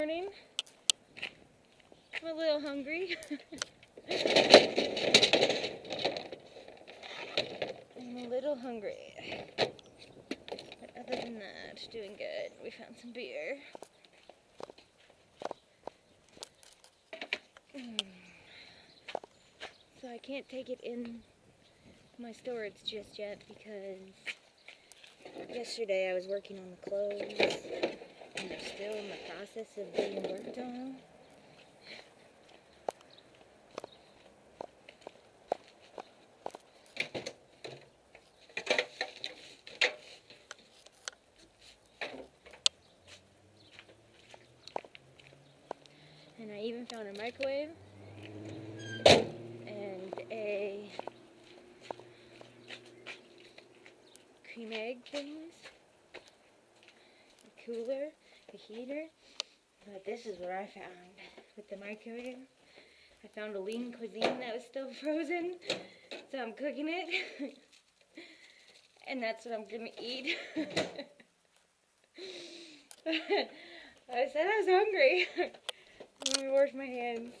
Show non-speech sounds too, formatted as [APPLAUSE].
Morning. I'm a little hungry. [LAUGHS] I'm a little hungry. But other than that, doing good. We found some beer. Mm. So I can't take it in my storage just yet because yesterday I was working on the clothes and they're still in the process of being worked on. And I even found a microwave and a cream egg things, a cooler, a heater. This is what I found with the microwave. I found a lean cuisine that was still [LAUGHS] frozen, so I'm cooking it. [LAUGHS] and that's what I'm gonna eat. [LAUGHS] I said I was hungry. Let me wash my hands.